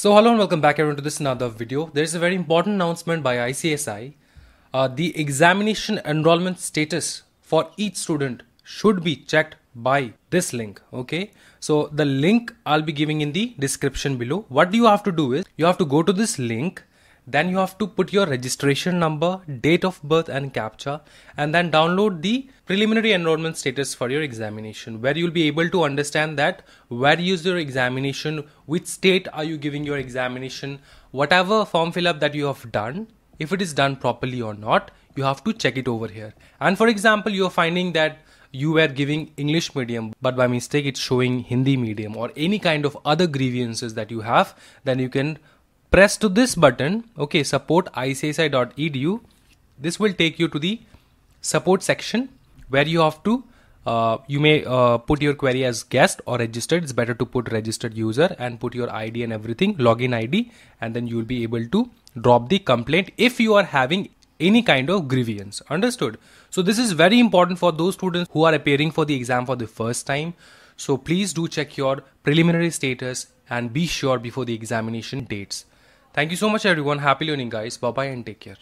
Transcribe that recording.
So hello and welcome back everyone to this another video. There is a very important announcement by ICSI. Uh, the examination enrollment status for each student should be checked by this link. Okay. So the link I'll be giving in the description below. What do you have to do is you have to go to this link then you have to put your registration number date of birth and captcha and then download the preliminary enrollment status for your examination where you'll be able to understand that where is your examination which state are you giving your examination whatever form fill up that you have done if it is done properly or not you have to check it over here. And for example you are finding that you were giving English medium, but by mistake it's showing Hindi medium or any kind of other grievances that you have, then you can press to this button okay support icsi.edu this will take you to the support section where you have to uh, you may uh, put your query as guest or registered. It's better to put registered user and put your id and everything login id and then you will be able to drop the complaint if you are having any kind of grievance. Understood? So this is very important for those students who are appearing for the exam for the first time. So please do check your preliminary status and be sure before the examination dates Thank you so much everyone. Happy learning guys. Bye bye and take care.